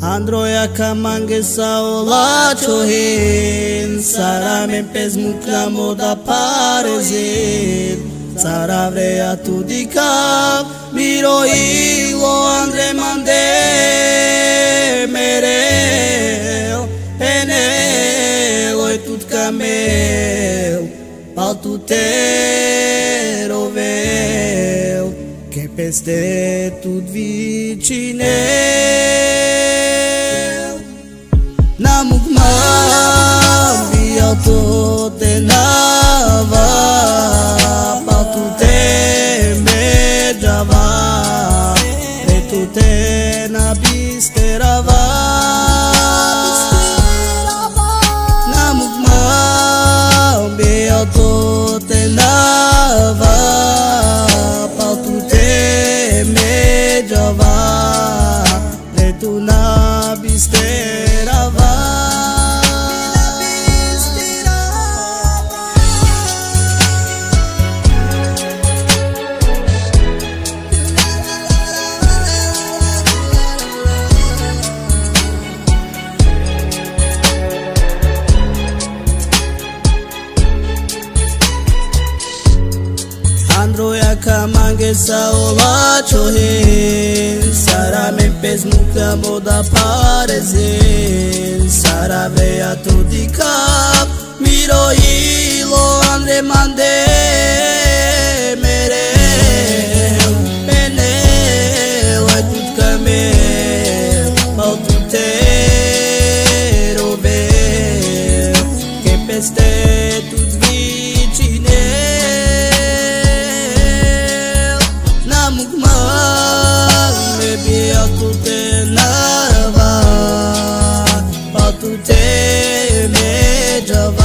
Androja ka mange sa ola çohin Sara me pez mukla moda parezin Sara vreja tudi kav Miro ilo andre mande Merel Penel Oi tut camel Pal te rovel Che peste tut vicine todo te nada. Mange sa ola çohin Sara me pez nunca moda parezin Sara veja tudi kap Miro ilo andre mande Patute me